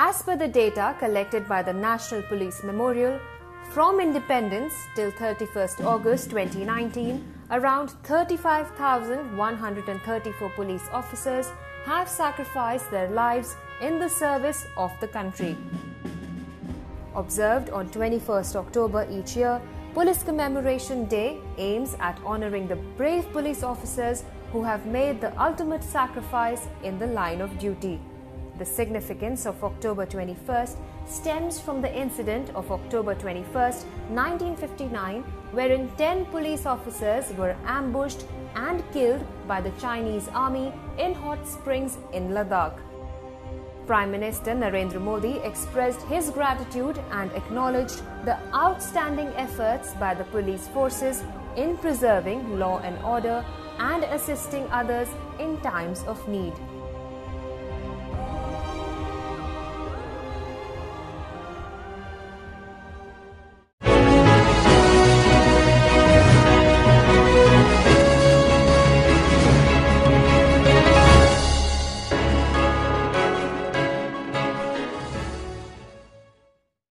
As per the data collected by the National Police Memorial, from independence till 31st August 2019, around 35,134 police officers have sacrificed their lives in the service of the country. Observed on 21st October each year, Police Commemoration Day aims at honoring the brave police officers who have made the ultimate sacrifice in the line of duty. The significance of October 21st stems from the incident of October 21st, 1959, wherein 10 police officers were ambushed and killed by the Chinese army in hot springs in Ladakh. Prime Minister Narendra Modi expressed his gratitude and acknowledged the outstanding efforts by the police forces in preserving law and order and assisting others in times of need.